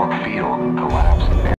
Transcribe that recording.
one field collapsed.